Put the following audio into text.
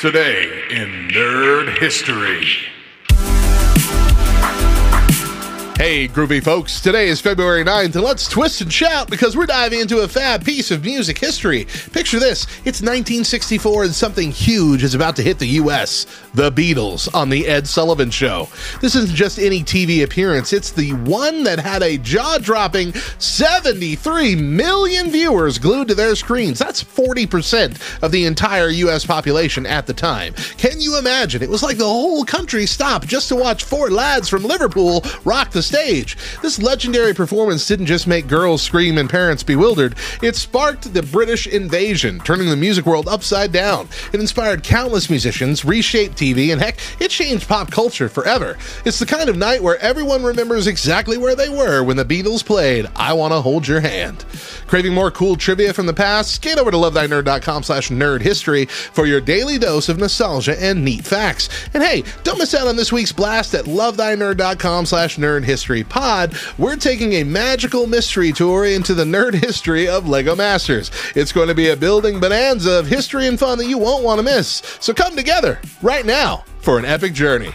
Today in Nerd History. Hey, groovy folks. Today is February 9th, and let's twist and shout because we're diving into a fab piece of music history. Picture this it's 1964, and something huge is about to hit the U.S. The Beatles on The Ed Sullivan Show. This isn't just any TV appearance, it's the one that had a jaw dropping 73 million viewers glued to their screens. That's 40% of the entire U.S. population at the time. Can you imagine? It was like the whole country stopped just to watch four lads from Liverpool rock the stage. This legendary performance didn't just make girls scream and parents bewildered, it sparked the British invasion, turning the music world upside down. It inspired countless musicians, reshaped TV, and heck, it changed pop culture forever. It's the kind of night where everyone remembers exactly where they were when the Beatles played I Wanna Hold Your Hand. Craving more cool trivia from the past? Skate over to lovethynerd.com slash nerd history for your daily dose of nostalgia and neat facts. And hey, don't miss out on this week's blast at lovethynerd.com slash nerd History Pod, we're taking a magical mystery tour into the nerd history of LEGO Masters. It's going to be a building bonanza of history and fun that you won't want to miss. So come together right now for an epic journey.